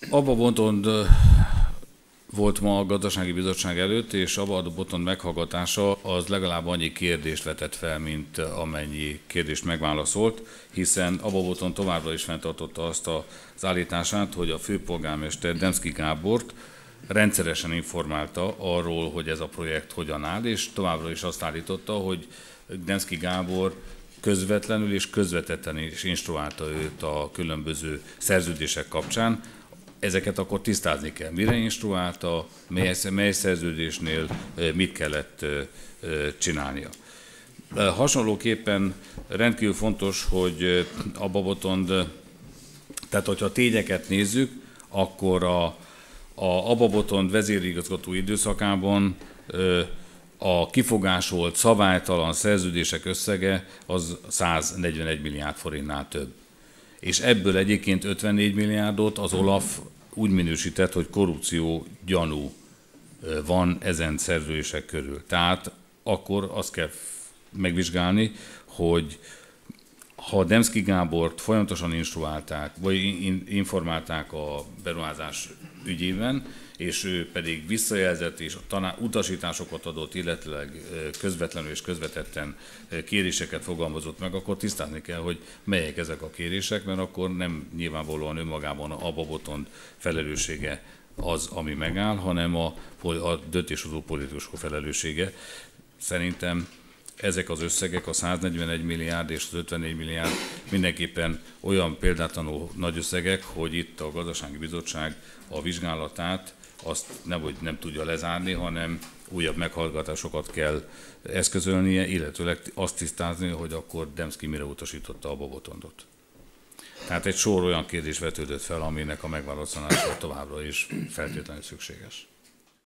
Abba Botond volt ma a gazdasági bizottság előtt, és Abba Botond meghallgatása az legalább annyi kérdést vetett fel, mint amennyi kérdést megválaszolt, hiszen Abba Botond továbbra is fenntartotta azt az állítását, hogy a főpolgármester Demszki Gábort rendszeresen informálta arról, hogy ez a projekt hogyan áll, és továbbra is azt állította, hogy Demszki Gábor közvetlenül és közvetetten is instruálta őt a különböző szerződések kapcsán, ezeket akkor tisztázni kell. Mire instruálta, mely, mely szerződésnél mit kellett csinálnia. Hasonlóképpen rendkívül fontos, hogy a Babotond, tehát hogyha a tényeket nézzük, akkor a, a Ababotond vezérigazgató időszakában a kifogásolt szabálytalan szerződések összege az 141 milliárd forintnál több. És ebből egyébként 54 milliárdot az Olaf úgy minősített, hogy korrupció gyanú van ezen szerződések körül. Tehát akkor azt kell megvizsgálni, hogy ha Demszki Gábort folyamatosan instruálták, vagy informálták a beruházás ügyében, és ő pedig visszajelzett és utasításokat adott, illetőleg közvetlenül és közvetetten kéréseket fogalmazott meg, akkor tisztázni kell, hogy melyek ezek a kérések, mert akkor nem nyilvánvalóan önmagában a babotond felelőssége az, ami megáll, hanem a, a döntéshozó politikusok felelőssége. Szerintem ezek az összegek, a 141 milliárd és az 54 milliárd mindenképpen olyan példátlanul nagy összegek, hogy itt a gazdasági bizottság a vizsgálatát azt nem, hogy nem tudja lezárni, hanem újabb meghallgatásokat kell eszközölnie, illetőleg azt tisztázni, hogy akkor Demszki mire utasította a Bobotondot. Tehát egy sor olyan kérdés vetődött fel, aminek a megválaszolása továbbra is feltétlenül szükséges.